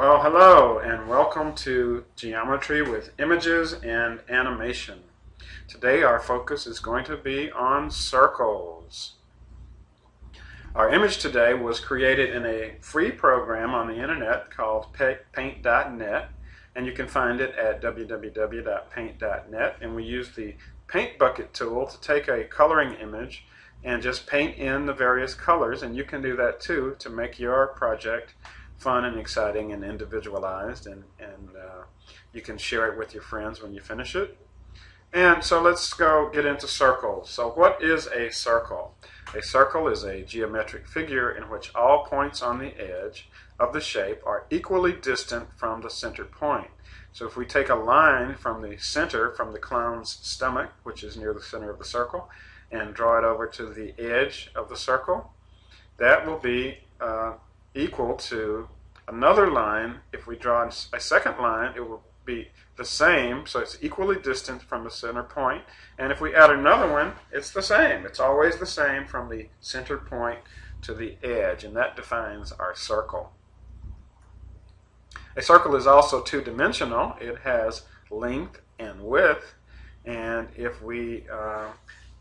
Well, hello and welcome to Geometry with Images and Animation. Today our focus is going to be on circles. Our image today was created in a free program on the internet called paint.net and you can find it at www.paint.net and we use the paint bucket tool to take a coloring image and just paint in the various colors and you can do that too to make your project fun and exciting and individualized and, and uh, you can share it with your friends when you finish it. And so let's go get into circles. So what is a circle? A circle is a geometric figure in which all points on the edge of the shape are equally distant from the center point. So if we take a line from the center, from the clown's stomach, which is near the center of the circle, and draw it over to the edge of the circle, that will be uh, equal to another line. If we draw a second line, it will be the same, so it's equally distant from the center point. And if we add another one, it's the same. It's always the same from the center point to the edge, and that defines our circle. A circle is also two-dimensional. It has length and width, and if we uh,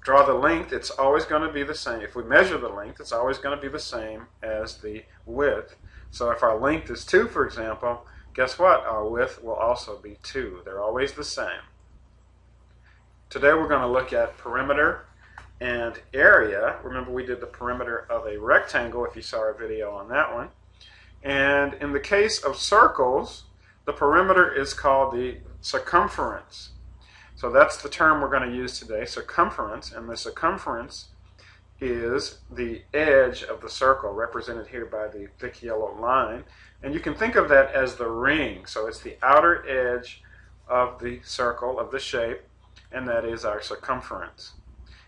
draw the length, it's always going to be the same. If we measure the length, it's always going to be the same as the width. So if our length is 2, for example, guess what? Our width will also be 2. They're always the same. Today we're going to look at perimeter and area. Remember we did the perimeter of a rectangle if you saw our video on that one. And in the case of circles, the perimeter is called the circumference. So that's the term we're going to use today, circumference. And the circumference is the edge of the circle, represented here by the thick yellow line. And you can think of that as the ring. So it's the outer edge of the circle, of the shape, and that is our circumference.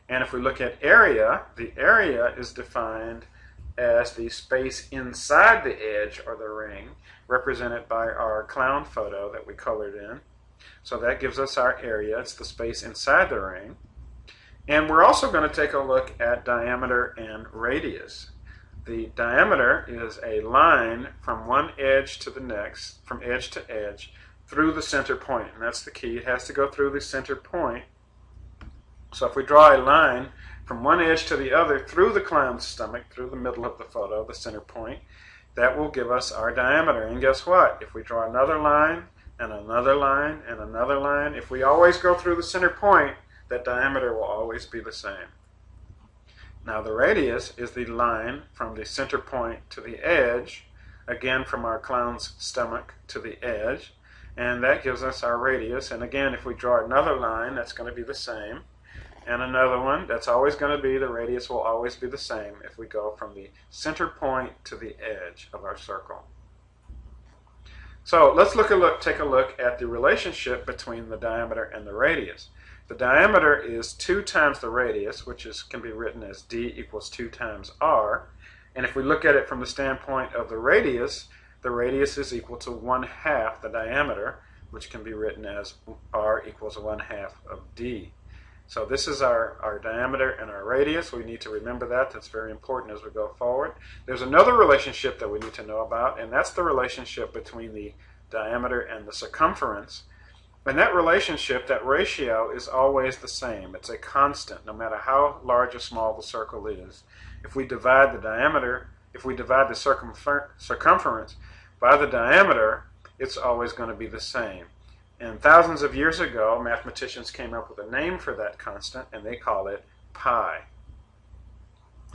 And if we look at area, the area is defined as the space inside the edge or the ring, represented by our clown photo that we colored in. So that gives us our area. It's the space inside the ring. And we're also going to take a look at diameter and radius. The diameter is a line from one edge to the next, from edge to edge, through the center point. And that's the key. It has to go through the center point. So if we draw a line from one edge to the other through the clown's stomach, through the middle of the photo, the center point, that will give us our diameter. And guess what? If we draw another line and another line and another line, if we always go through the center point, that diameter will always be the same. Now the radius is the line from the center point to the edge, again from our clown's stomach to the edge, and that gives us our radius. And again, if we draw another line, that's going to be the same. And another one, that's always going to be, the radius will always be the same if we go from the center point to the edge of our circle. So let's look a look, take a look at the relationship between the diameter and the radius. The diameter is 2 times the radius, which is, can be written as d equals 2 times r. And if we look at it from the standpoint of the radius, the radius is equal to 1 half the diameter, which can be written as r equals 1 half of d. So this is our, our diameter and our radius. We need to remember that. That's very important as we go forward. There's another relationship that we need to know about, and that's the relationship between the diameter and the circumference. And that relationship, that ratio, is always the same. It's a constant, no matter how large or small the circle is. If we divide the diameter, if we divide the circumference by the diameter, it's always going to be the same. And thousands of years ago, mathematicians came up with a name for that constant, and they call it pi.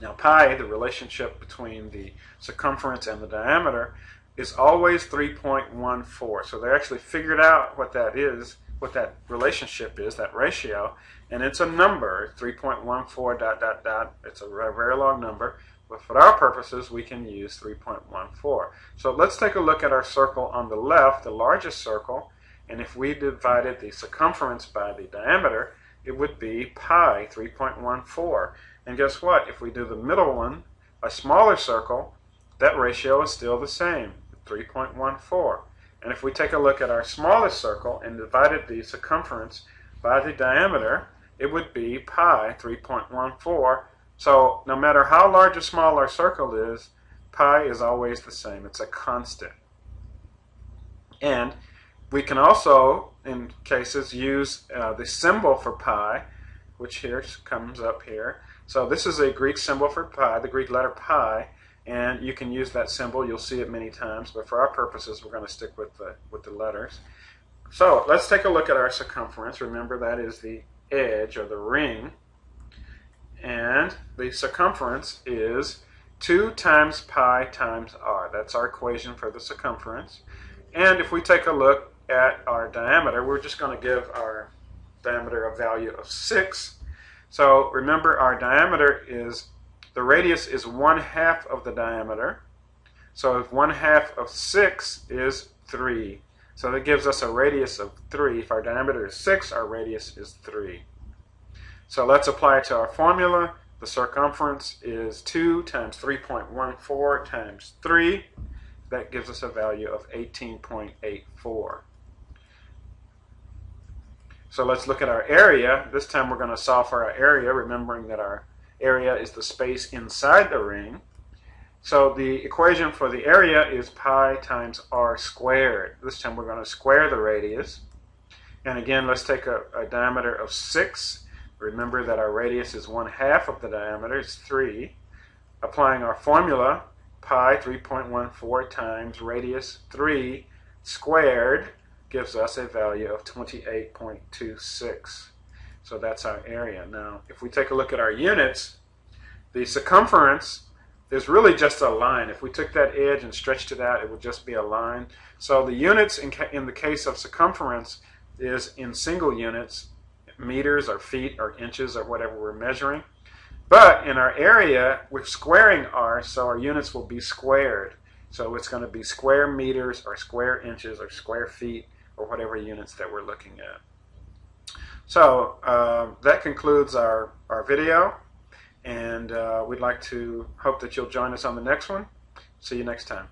Now, pi, the relationship between the circumference and the diameter, is always 3.14. So they actually figured out what that is, what that relationship is, that ratio, and it's a number, 3.14 dot dot dot. It's a very long number, but for our purposes, we can use 3.14. So let's take a look at our circle on the left, the largest circle, and if we divided the circumference by the diameter, it would be pi, 3.14. And guess what? If we do the middle one, a smaller circle, that ratio is still the same. 3.14. And if we take a look at our smallest circle and divided the circumference by the diameter, it would be pi 3.14. So no matter how large or small our circle is, pi is always the same. It's a constant. And we can also, in cases, use uh, the symbol for pi, which here comes up here. So this is a Greek symbol for pi, the Greek letter pi, and you can use that symbol. You'll see it many times, but for our purposes, we're going to stick with the, with the letters. So let's take a look at our circumference. Remember that is the edge or the ring. And the circumference is 2 times pi times r. That's our equation for the circumference. And if we take a look at our diameter, we're just going to give our diameter a value of 6. So remember our diameter is, the radius is 1 half of the diameter. So if 1 half of 6 is 3. So that gives us a radius of 3. If our diameter is 6, our radius is 3. So let's apply it to our formula. The circumference is 2 times 3.14 times 3. That gives us a value of 18.84. So let's look at our area. This time we're going to solve for our area, remembering that our area is the space inside the ring. So the equation for the area is pi times r squared. This time we're going to square the radius. And again, let's take a, a diameter of 6 Remember that our radius is one half of the diameter, it's 3. Applying our formula, pi 3.14 times radius 3 squared gives us a value of 28.26. So that's our area. Now, if we take a look at our units, the circumference is really just a line. If we took that edge and stretched it out, it would just be a line. So the units in, in the case of circumference is in single units meters or feet or inches or whatever we're measuring. But in our area, we're squaring r, so our units will be squared. So it's going to be square meters or square inches or square feet or whatever units that we're looking at. So uh, that concludes our, our video. And uh, we'd like to hope that you'll join us on the next one. See you next time.